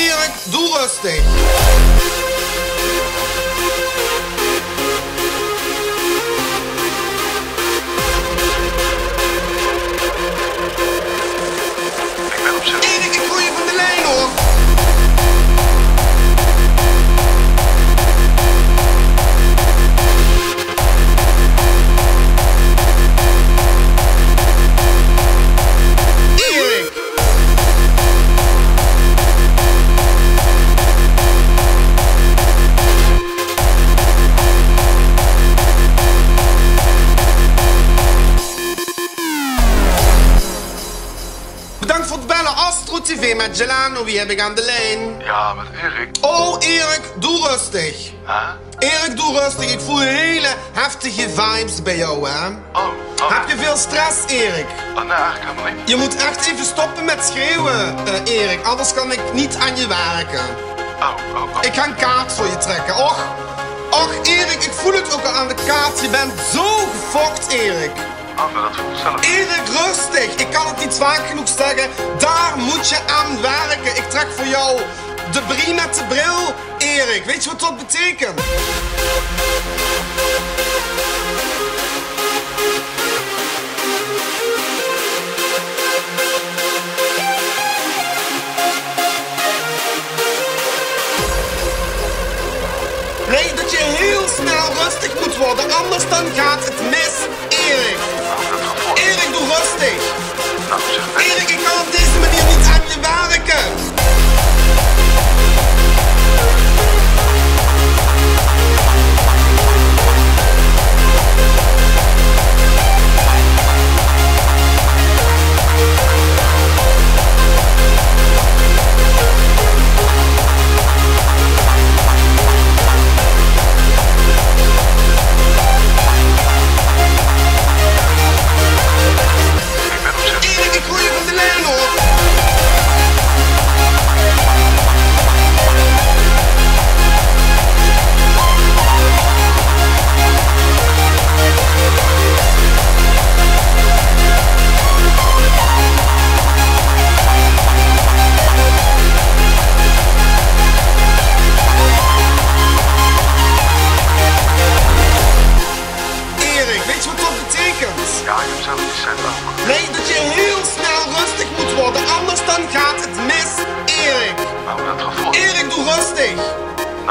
e duas tem. Met Gelano. Wie heb ik aan de lijn? Ja, met Erik. Oh, Erik, doe rustig. Huh? Erik, doe rustig. Ik voel hele heftige vibes bij jou, hè? Oh, oh. Heb je veel stress, Erik? Oh, nee, eigenlijk helemaal niet. Je moet echt even stoppen met schreeuwen, eh, Erik. Anders kan ik niet aan je werken. Oh, oh, oh. Ik ga een kaart voor je trekken. Och, och, Erik, ik voel het ook al aan de kaart. Je bent zo gefokt, Erik. Dat. Erik, rustig. Ik kan het niet vaak genoeg zeggen. Daar moet je aan werken. Ik trek voor jou de brie met de bril. Erik, weet je wat dat betekent? Nee, dat je heel snel rustig moet worden, anders dan gaat het mis. Erik, ik kan op deze manier niet aan je werken.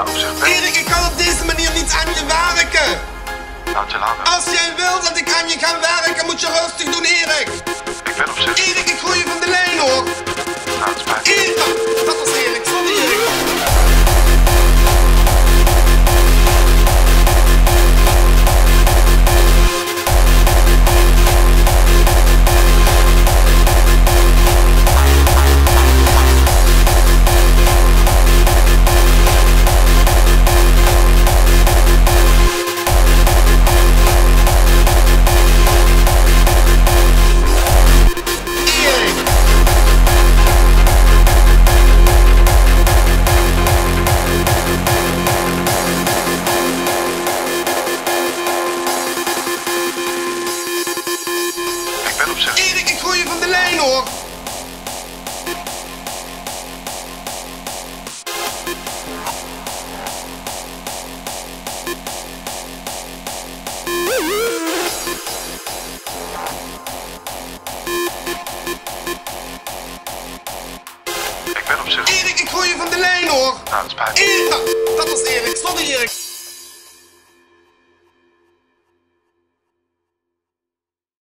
Nou. Erik, ik kan op deze manier niet aan je werken. Als jij wil dat ik me. Erik, dat was Erik, sorry er Erik.